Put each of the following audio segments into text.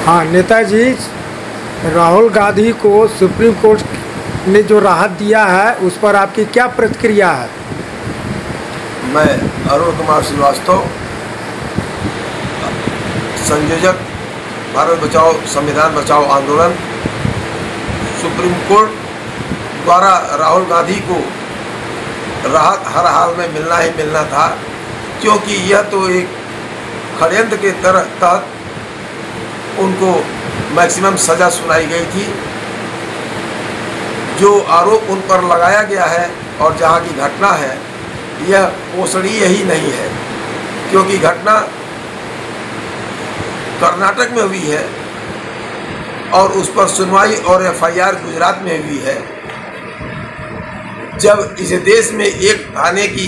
हाँ नेताजी, राहुल गांधी को supreme court ने जो राहत दिया है, उस पर आपकी क्या प्रतिक्रिया है? मैं अरुण कुमार श्रीवास्तव, संयोजक, भारत बचाओ, संविधान बचाओ आंदोलन, सुप्रीम कोर्ट द्वारा राहुल गांधी को राहत हर हाल में मिलना ही मिलना था, क्योंकि यह तो एक षडयंत्र के तरह तहत उनको मैक्सिमम सज़ा सुनाई गई थी। जो आरोप उन पर लगाया गया है और जहाँ की घटना है, यह पोषणीय ही नहीं है, क्योंकि घटना कर्नाटक में हुई है और उस पर सुनवाई और एफआईआर गुजरात में हुई है। जब इस देश में एक थाने की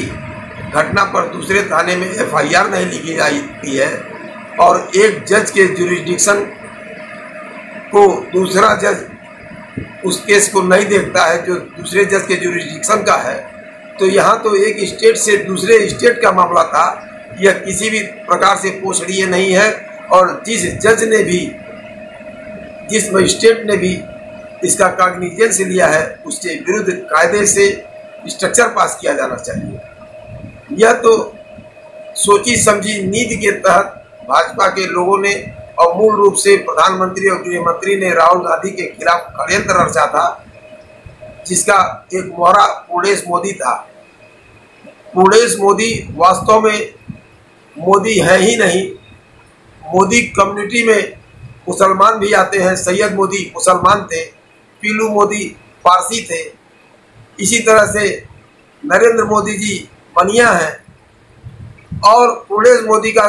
घटना पर दूसरे थाने में एफआईआर नहीं लिखी जाती है और एक जज के जुरिस्डिक्शन को दूसरा जज उस केस को नहीं देखता है, जो दूसरे जज के जुरिस्डिक्शन का है। तो यहाँ तो एक स्टेट से दूसरे स्टेट का मामला था। यह किसी भी प्रकार से पोषणीय नहीं है। और जिस जज ने भी, जिस मजिस्ट्रेट ने भी इसका कॉग्निजेंस लिया है, उसके विरुद्ध कायदे से स्ट्रक्चर पास किया जाना चाहिए। यह तो सोची समझी नीति के तहत भाजपा के लोगों ने और मूल रूप से प्रधानमंत्री और गृह मंत्री ने राहुल गांधी के खिलाफ षड्यंत्र रचा था, जिसका एक मोहरा पूर्णेश मोदी था। पूर्णेश मोदी वास्तव में मोदी है ही नहीं, मोदी कम्युनिटी में मुसलमान भी आते हैं, सैयद मोदी मुसलमान थे, पीलू मोदी पारसी थे। इसी तरह से नरेंद्र मोदी जी बनिया हैं और पूर्णेश मोदी का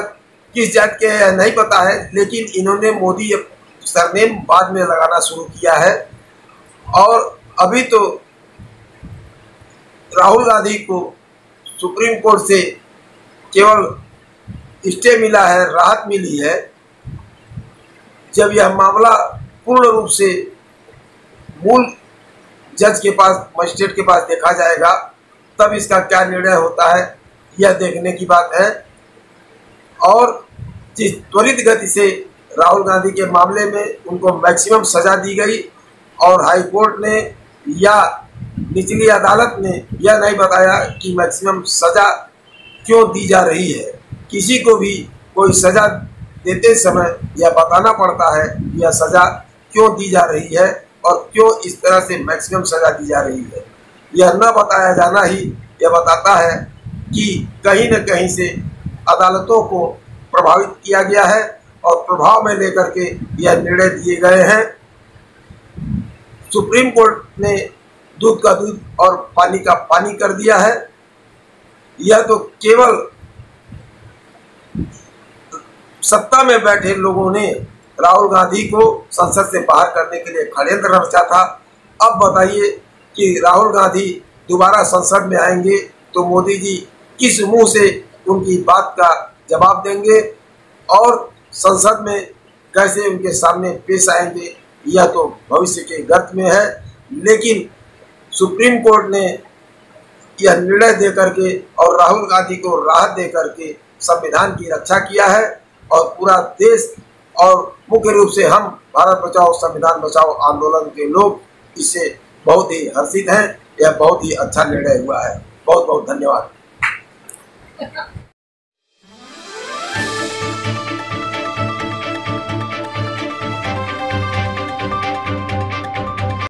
किस जात के है, नहीं पता है, लेकिन इन्होंने मोदी सरनेम बाद में लगाना शुरू किया है। और अभी तो राहुल गांधी को सुप्रीम कोर्ट से केवल स्टे मिला है, राहत मिली है। जब यह मामला पूर्ण रूप से मूल जज के पास, मजिस्ट्रेट के पास देखा जाएगा, तब इसका क्या निर्णय होता है, यह देखने की बात है। और जिस त्वरित गति से राहुल गांधी के मामले में उनको मैक्सिमम सजा दी गई और हाई कोर्ट ने या निचली अदालत ने यह नहीं बताया कि मैक्सिमम सजा क्यों दी जा रही है। किसी को भी कोई सजा देते समय यह बताना पड़ता है यह सजा क्यों दी जा रही है और क्यों इस तरह से मैक्सिमम सजा दी जा रही है। यह न बताया जाना ही यह बताता है कि कहीं न कहीं से अदालतों को प्रभावित किया गया है और प्रभाव में लेकर के यह निर्णय दिए गए हैं। सुप्रीम कोर्ट ने दूध का दूध और पानी का पानी कर दिया है। यह तो केवल सत्ता में बैठे लोगों ने राहुल गांधी को संसद से बाहर करने के लिए षड्यंत्र रचा था। अब बताइए कि राहुल गांधी दोबारा संसद में आएँगे तो मोदी जी किस मुँह से उनकी बात का जवाब देंगे और संसद में कैसे उनके सामने पेश आएँगे, यह तो भविष्य के गर्त में है। लेकिन सुप्रीम कोर्ट ने यह निर्णय दे करके और राहुल गांधी को राहत दे करके संविधान की रक्षा किया है और पूरा देश और मुख्य रूप से हम भारत बचाओ, संविधान बचाओ आंदोलन के लोग इससे बहुत ही हर्षित हैं। यह बहुत ही अच्छा निर्णय हुआ है। बहुत बहुत धन्यवाद।